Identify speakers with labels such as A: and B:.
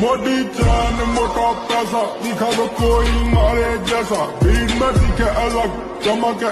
A: मोदी जान मोटा पैसा दिखा दो कोई मारे जैसा भीड़ में दिखे अलग चमक